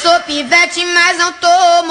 sou pivete, mas não tô.